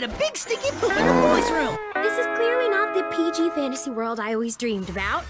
made a big stinky poop in the boys' room. This is clearly not the PG fantasy world I always dreamed about.